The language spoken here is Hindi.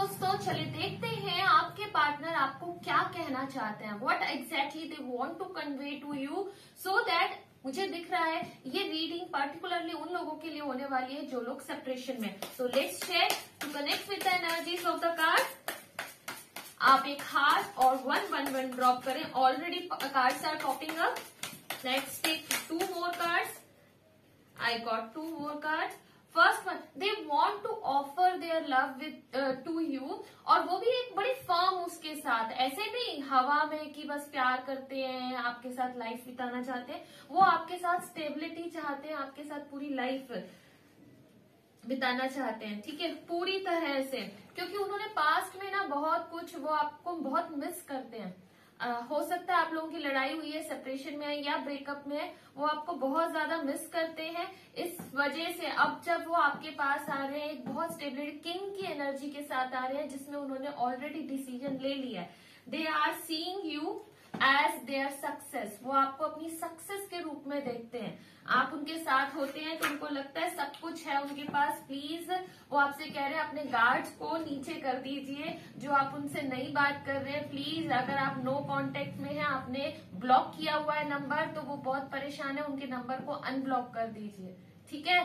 दोस्तों, चलिए देखते हैं आपके पार्टनर आपको क्या कहना चाहते हैं। What exactly they want to convey to you so that मुझे दिख रहा है, ये रीडिंग पर्टिकुलरली उन लोगों के लिए होने वाली है जो लोग सेपरेशन में तो let's check to connect with the energies of the card आप एक हार्ट और वन वन वन ड्रॉप करें। Already cards are topping up let's take two more cards I got two more cards first one they want to offer their love with to you और वो भी एक बड़ी फर्म उसके साथ। ऐसे नहीं, हवा में कि बस प्यार करते हैं, आपके साथ लाइफ बिताना चाहते हैं। वो आपके साथ स्टेबिलिटी चाहते हैं, आपके साथ पूरी लाइफ बिताना चाहते हैं। ठीक है? पूरी तरह से। क्योंकि उन्होंने पास्ट में ना बहुत कुछ वो आपको बहुत मिस करते हैं हो सकता है आप लोगों की लड़ाई हुई है सेपरेशन में है या ब्रेकअप में है वो आपको बहुत ज़्यादा मिस करते हैं। इस वजह से अब जब वो आपके पास आ रहे हैं एक बहुत स्टेबिलिटी किंग की एनर्जी के साथ आ रहे हैं, जिसमें उन्होंने ऑलरेडी डिसीज़न ले लिया है। They are seeing you as their success वो आपको अपनी सक्सेस के रूप में देखते हैं। आप उनके साथ होते हैं तो उनको लगता है सब कुछ है उनके पास प्लीज़ वो आपसे कह रहे हैं, अपने गार्ड्स को नीचे कर दीजिए, जो आप उनसे नई बात कर रहे हैं। प्लीज़ अगर आप नो कॉन्टेक्ट में हैं, आपने ब्लॉक किया हुआ है नंबर तो वो बहुत परेशान है, उनके नंबर को अनब्लॉक कर दीजिए। ठीक है?